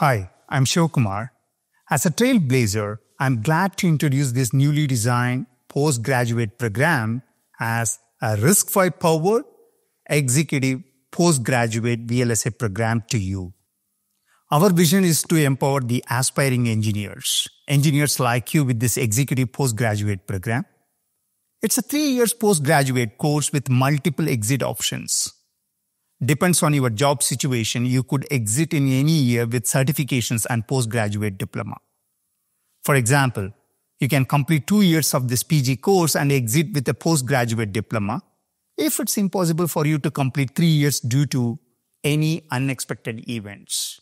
Hi, I'm Kumar. As a trailblazer, I'm glad to introduce this newly designed postgraduate program as a RISC-V powered executive postgraduate VLSI program to you. Our vision is to empower the aspiring engineers, engineers like you with this executive postgraduate program. It's a three years postgraduate course with multiple exit options. Depends on your job situation, you could exit in any year with certifications and postgraduate diploma. For example, you can complete two years of this PG course and exit with a postgraduate diploma if it's impossible for you to complete three years due to any unexpected events.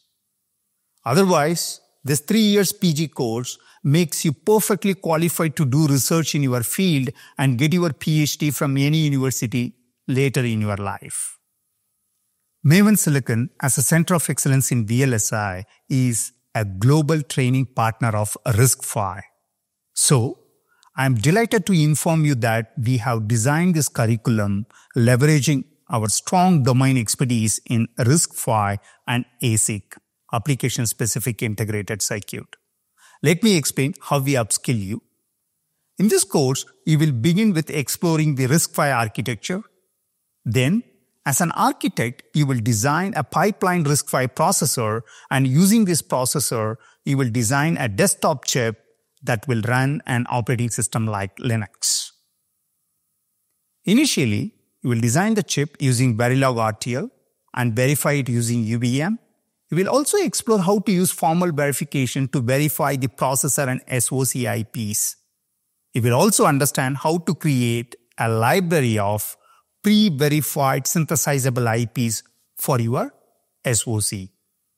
Otherwise, this three years PG course makes you perfectly qualified to do research in your field and get your PhD from any university later in your life. Maven Silicon, as a center of excellence in VLSI, is a global training partner of RISC-V. So, I'm delighted to inform you that we have designed this curriculum leveraging our strong domain expertise in RISC-V and ASIC, application specific integrated circuit. Let me explain how we upskill you. In this course, you will begin with exploring the RISC-V architecture. Then, as an architect, you will design a pipeline RISC-V processor and using this processor, you will design a desktop chip that will run an operating system like Linux. Initially, you will design the chip using Verilog RTL and verify it using UVM. You will also explore how to use formal verification to verify the processor and SOC IPs. You will also understand how to create a library of pre-verified synthesizable IPs for your SOC.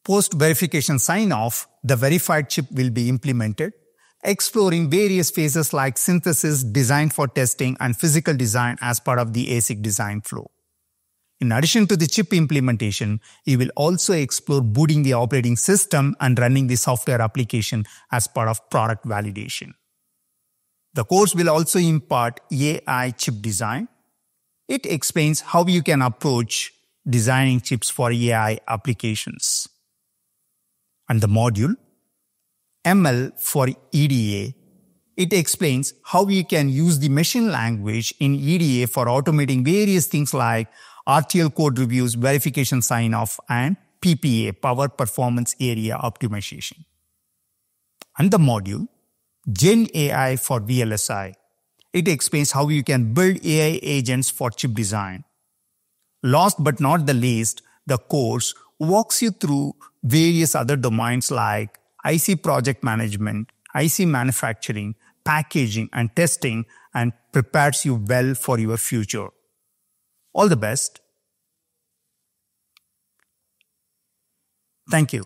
Post verification sign off, the verified chip will be implemented exploring various phases like synthesis, design for testing, and physical design as part of the ASIC design flow. In addition to the chip implementation, you will also explore booting the operating system and running the software application as part of product validation. The course will also impart AI chip design. It explains how you can approach designing chips for AI applications. And the module ML for EDA. It explains how you can use the machine language in EDA for automating various things like RTL code reviews, verification sign off, and PPA, Power Performance Area Optimization. And the module, Gen AI for VLSI. It explains how you can build AI agents for chip design. Last but not the least, the course walks you through various other domains like IC project management, IC manufacturing, packaging, and testing, and prepares you well for your future. All the best. Thank you.